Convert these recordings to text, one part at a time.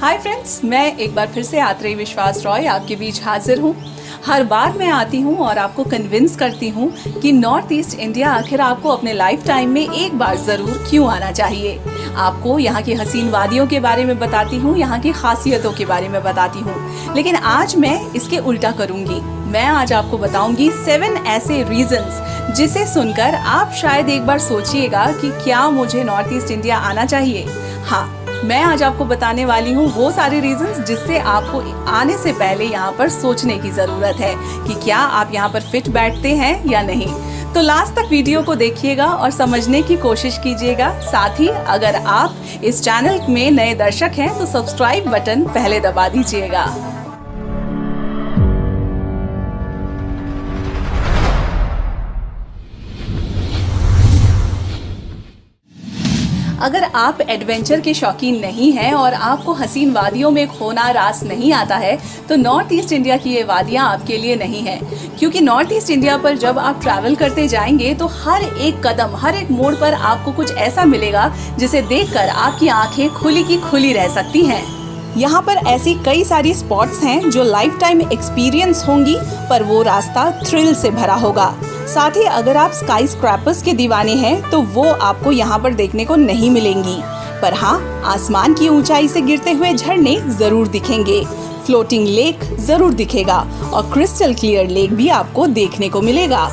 Hi friends मैं एक बार फिर से आत्रेय विश्वास रॉय आपके बीच हाजिर हूँ। हर बार मैं आती हूँ और आपको कन्विंस करती हूँ कि नॉर्थ ईस्ट इंडिया आखिर आपको अपने लाइफ टाइम में एक बार ज़रूर क्यों आना चाहिए। आपको यहाँ की हसीन वादियों के बारे में बताती हूँ, यहाँ की खासियतों के बारे में बताती हूँ। लेकिन आज मैं इसके उल्टा करूँगी। मैं आज आपको बताऊँगी सेवन ऐसे रीजंस जिसे सुनकर आप शायद एक बार सोचिएगा कि क्या मुझे नॉर्थ ईस्ट इंडिया आना चाहिए। हाँ मैं आज आपको बताने वाली हूँ वो सारे रीजंस जिससे आपको आने से पहले यहाँ पर सोचने की ज़रूरत है कि क्या आप यहाँ पर फिट बैठते हैं या नहीं। तो लास्ट तक वीडियो को देखिएगा और समझने की कोशिश कीजिएगा। साथ ही अगर आप इस चैनल में नए दर्शक हैं तो सब्सक्राइब बटन पहले दबा दीजिएगा। अगर आप एडवेंचर के शौकीन नहीं हैं और आपको हसीन वादियों में खोना रास नहीं आता है तो नॉर्थ ईस्ट इंडिया की ये वादियाँ आपके लिए नहीं हैं। क्योंकि नॉर्थ ईस्ट इंडिया पर जब आप ट्रैवल करते जाएँगे तो हर एक कदम, हर एक मोड़ पर आपको कुछ ऐसा मिलेगा, जिसे देखकर आपकी आँखें खुली की खुली रह सकती हैं। यहाँ पर ऐसी कई सारी स्पॉट्स हैं जो लाइफ टाइम एक्सपीरियंस होंगी, पर वो रास्ता थ्रिल से भरा होगा। साथ ही अगर आप स्काई स्क्रैपर्स के दीवाने हैं तो वो आपको यहाँ पर देखने को नहीं मिलेंगी। पर हाँ आसमान की ऊंचाई से गिरते हुए झरने ज़रूर दिखेंगे। फ्लोटिंग लेक ज़रूर दिखेगा और क्रिस्टल क्लियर लेक भी आपको देखने को मिलेगा।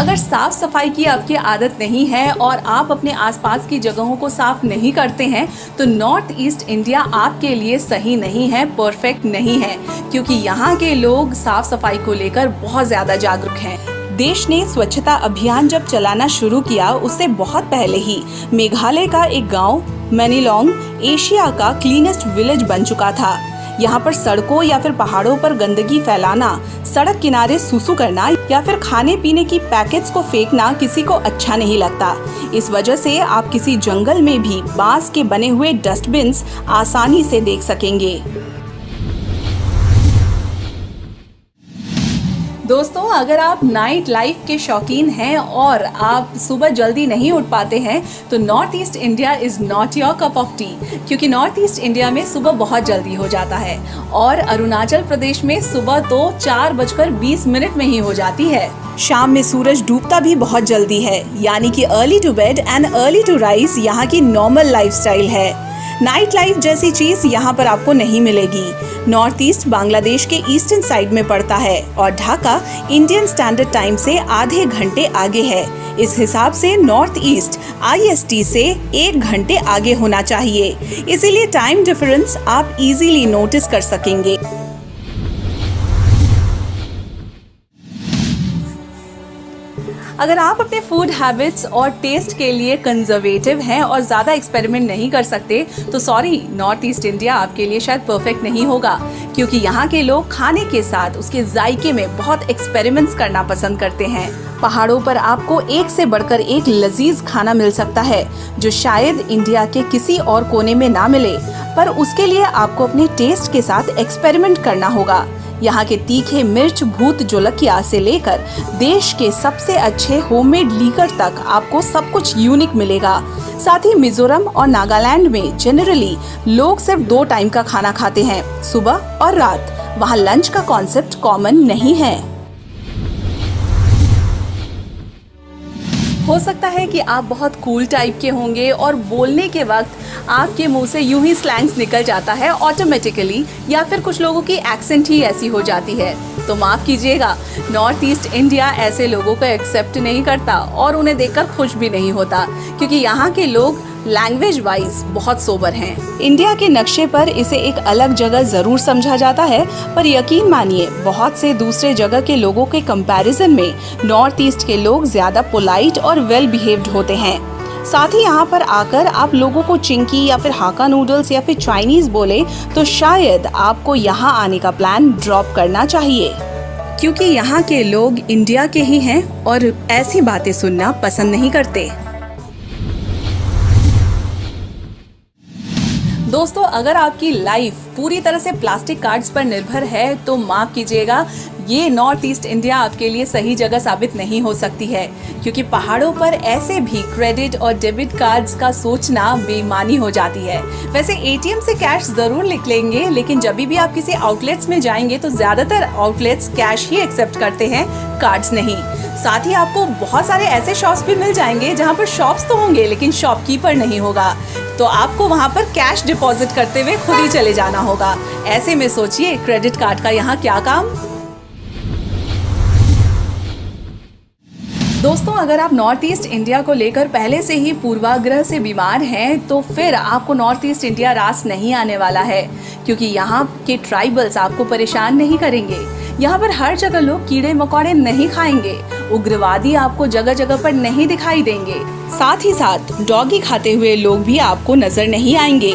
अगर साफ़ सफ़ाई की आपकी आदत नहीं है और आप अपने आसपास की जगहों को साफ़ नहीं करते हैं तो नॉर्थ ईस्ट इंडिया आपके लिए सही नहीं है परफेक्ट नहीं है। क्योंकि यहाँ के लोग साफ़ सफ़ाई को लेकर बहुत ज़्यादा जागरूक हैं। देश ने स्वच्छता अभियान जब चलाना शुरू किया, उससे बहुत पहले ही मेघालय का एक गाँव मैनीलोंग एशिया का क्लीनेस्ट विलेज बन चुका था। यहाँ पर सड़कों या फिर पहाड़ों पर गंदगी फैलाना, सड़क किनारे सुसु करना या फिर खाने पीने की पैकेट्स को फेंकना किसी को अच्छा नहीं लगता। इस वजह से आप किसी जंगल में भी बाँस के बने हुए डस्टबिन आसानी से देख सकेंगे। दोस्तों, अगर आप नाइट लाइफ के शौकीन हैं और आप सुबह जल्दी नहीं उठ पाते हैं तो north east India is not your cup of tea क्योंकि नॉर्थ ईस्ट इंडिया में सुबह बहुत जल्दी हो जाता है और अरुणाचल प्रदेश में सुबह तो चार बजकर बीस मिनट में ही हो जाती है। शाम में सूरज डूबता भी बहुत जल्दी है, यानी कि early to bed and early to rise यहाँ की नॉर्मल लाइफस्टाइल है। नाइट लाइफ जैसी चीज़ यहाँ पर आपको नहीं मिलेगी। नॉर्थ ईस्ट बांग्लादेश के ईस्टर्न साइड में पड़ता है और ढाका इंडियन स्टैंडर्ड टाइम से आधे घंटे आगे है। इस हिसाब से नॉर्थ ईस्ट आईएसटी से एक घंटे आगे होना चाहिए। इसीलिए टाइम डिफरेंस आप इजीली नोटिस कर सकेंगे। अगर आप अपने फ़ूड हैबिट्स और टेस्ट के लिए कंजर्वेटिव हैं और ज़्यादा एक्सपेरिमेंट नहीं कर सकते तो सॉरी नॉर्थ ईस्ट इंडिया आपके लिए शायद परफेक्ट नहीं होगा। क्योंकि यहाँ के लोग खाने के साथ उसके जायके में बहुत एक्सपेरिमेंट्स करना पसंद करते हैं। पहाड़ों पर आपको एक से बढ़कर एक लजीज खाना मिल सकता है, जो शायद इंडिया के किसी और कोने में ना मिले। पर उसके लिए आपको अपने टेस्ट के साथ एक्सपेरिमेंट करना होगा। यहाँ के तीखे मिर्च भूत जोलकिया से लेकर देश के सबसे अच्छे होममेड लीकर तक आपको सब कुछ यूनिक मिलेगा। साथ ही मिजोरम और नागालैंड में जनरली लोग सिर्फ़ दो टाइम का खाना खाते हैं, सुबह और रात। वहाँ लंच का कॉन्सेप्ट कॉमन नहीं है। हो सकता है कि आप बहुत कूल टाइप के होंगे और बोलने के वक्त आपके मुँह से यूँ ही स्लैंग्स निकल जाता है ऑटोमेटिकली या फिर कुछ लोगों की एक्सेंट ही ऐसी हो जाती है। तो माफ़ कीजिएगा नॉर्थ ईस्ट इंडिया ऐसे लोगों को एक्सेप्ट नहीं करता और उन्हें देखकर खुश भी नहीं होता, क्योंकि यहाँ के लोग लैंग्वेज वाइज बहुत सोबर हैं। इंडिया के नक्शे पर इसे एक अलग जगह ज़रूर समझा जाता है, पर यकीन मानिए, बहुत से दूसरे जगह के लोगों के कंपैरिजन में नॉर्थ ईस्ट के लोग ज़्यादा पोलाइट और वेल बिहेव्ड होते हैं। साथ ही यहाँ पर आकर आप लोगों को चिंकी या फिर हाका नूडल्स या फिर चाइनीज़ बोले तो शायद आपको यहाँ आने का प्लान ड्रॉप करना चाहिए। क्योंकि यहाँ के लोग इंडिया के ही हैं और ऐसी बातें सुनना पसंद नहीं करते। दोस्तों, अगर आपकी लाइफ पूरी तरह से प्लास्टिक कार्ड्स पर निर्भर है तो माफ़ कीजिएगा, ये नॉर्थ ईस्ट इंडिया आपके लिए सही जगह साबित नहीं हो सकती है। क्योंकि पहाड़ों पर ऐसे भी क्रेडिट और डेबिट कार्ड्स का सोचना बेमानी हो जाती है। वैसे एटीएम से कैश ज़रूर लिख लेंगे लेकिन जब भी आप किसी आउटलेट्स में जाएँगे तो ज़्यादातर आउटलेट्स कैश ही एक्सेप्ट करते हैं कार्ड्स नहीं। साथ ही आपको बहुत सारे ऐसे शॉप्स भी मिल जाएँगे, जहाँ पर शॉप्स तो होंगे, लेकिन शॉपकीपर नहीं होगा। तो आपको वहाँ पर कैश डिपॉजिट करते हुए खुद ही चले जाना होगा। ऐसे में सोचिए क्रेडिट कार्ड का यहाँ क्या काम? दोस्तों, अगर आप नॉर्थ ईस्ट इंडिया को लेकर पहले से ही पूर्वाग्रह से बीमार हैं तो फिर आपको नॉर्थ ईस्ट इंडिया रास नहीं आने वाला है, क्योंकि यहाँ के ट्राइबल्स आपको परेशान नहीं करेंगे। यहाँ पर हर जगह लोग कीड़े मकोड़े नहीं खाएँगे। उग्रवादी आपको जगह जगह पर नहीं दिखाई देंगे। साथ ही साथ, डॉगी खाते हुए लोग भी आपको नज़र नहीं आएँगे।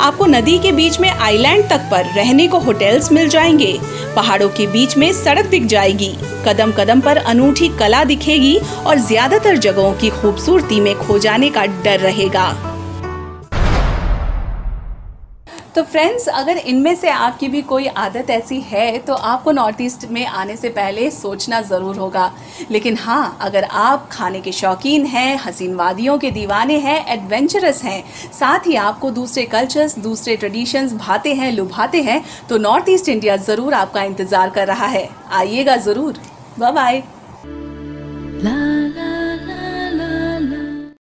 आपको नदी के बीच में आइलैंड तक पर रहने को होटल्स मिल जाएँगे। पहाड़ों के बीच में सड़क दिख जाएगी। कदम कदम पर अनूठी कला दिखेगी और ज़्यादातर जगहों की खूबसूरती में खो जाने का डर रहेगा। तो फ्रेंड्स अगर इनमें से आपकी भी कोई आदत ऐसी है तो आपको नॉर्थ ईस्ट में आने से पहले सोचना ज़रूर होगा। लेकिन हाँ अगर आप खाने के शौकीन हैं हसीन वादियों के दीवाने हैं एडवेंचरस हैं, साथ ही आपको दूसरे कल्चर्स दूसरे ट्रेडिशंस भाते हैं, लुभाते हैं तो नॉर्थ ईस्ट इंडिया ज़रूर आपका इंतज़ार कर रहा है। आइएगा ज़रूर। बाय